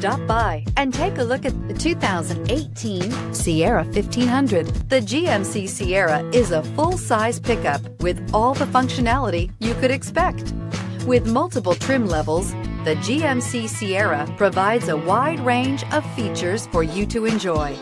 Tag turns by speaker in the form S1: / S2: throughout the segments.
S1: Stop by and take a look at the 2018 Sierra 1500. The GMC Sierra is a full-size pickup with all the functionality you could expect. With multiple trim levels, the GMC Sierra provides a wide range of features for you to enjoy.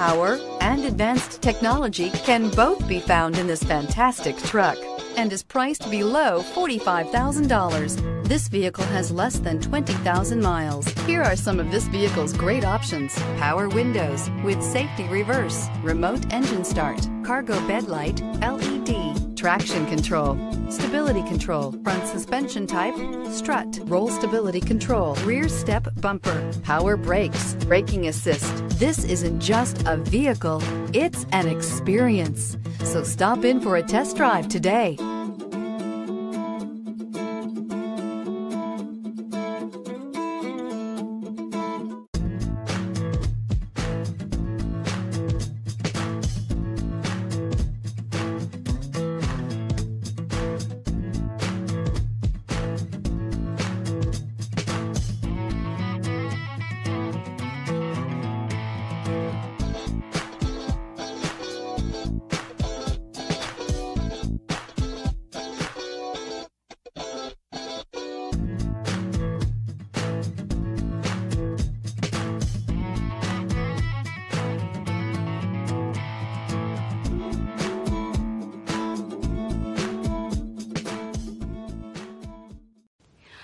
S1: Power and advanced technology can both be found in this fantastic truck and is priced below $45,000. This vehicle has less than 20,000 miles. Here are some of this vehicle's great options. Power windows with safety reverse, remote engine start, cargo bed light, LED, traction control, stability control, front suspension type, strut, roll stability control, rear step bumper, power brakes, braking assist. This isn't just a vehicle, it's an experience. So stop in for a test drive today.